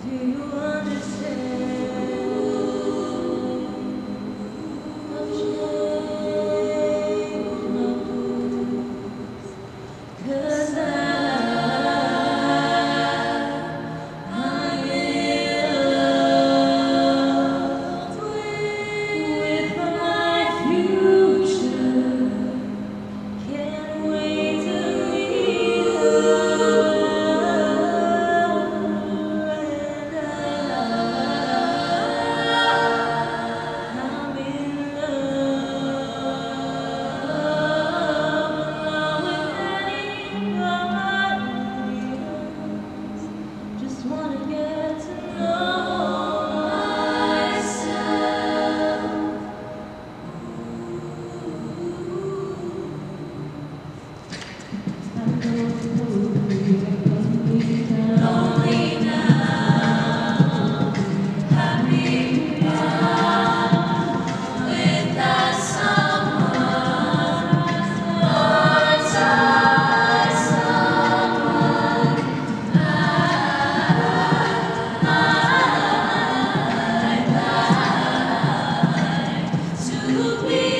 Do you we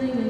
feeling that